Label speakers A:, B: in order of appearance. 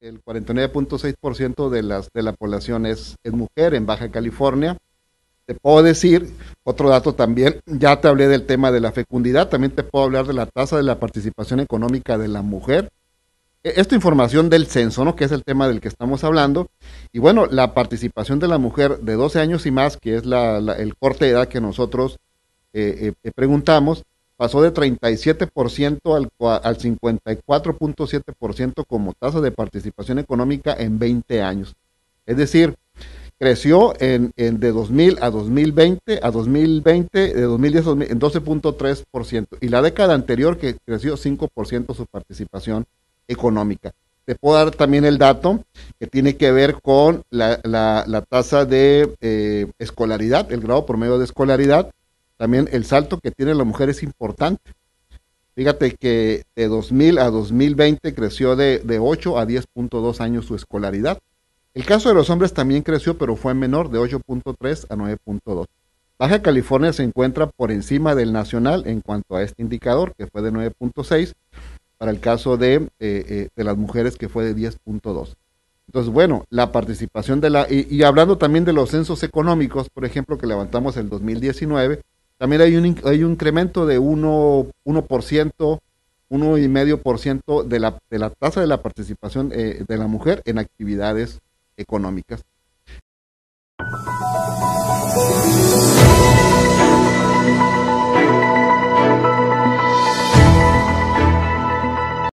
A: el 49.6% de, las, de la población es, es mujer en Baja California. Te puedo decir, otro dato también, ya te hablé del tema de la fecundidad, también te puedo hablar de la tasa de la participación económica de la mujer. E, esta información del censo, ¿no? Que es el tema del que estamos hablando. Y bueno, la participación de la mujer de 12 años y más, que es la, el corte de edad que nosotros eh, eh, preguntamos, pasó de 37% al, al 54.7% como tasa de participación económica en 20 años. Es decir, creció en, de 2000 a 2020, a 2020, de 2010 a 2000, en 12.3%. Y la década anterior que creció 5% su participación económica. Te puedo dar también el dato que tiene que ver con la tasa de eh, escolaridad, el grado promedio de escolaridad, también el salto que tiene la mujer es importante. Fíjate que de 2000 a 2020 creció de, de 8 a 10.2 años su escolaridad. El caso de los hombres también creció, pero fue menor, de 8.3 a 9.2. Baja California se encuentra por encima del nacional en cuanto a este indicador, que fue de 9.6, para el caso de, eh, eh, de las mujeres, que fue de 10.2. Entonces, bueno, la participación de la... Y, y, hablando también de los censos económicos, por ejemplo, que levantamos el 2019, también hay un, hay un incremento de 1%, 1%, 1,5% de la, de la tasa de la participación eh, de la mujer en actividades económicas.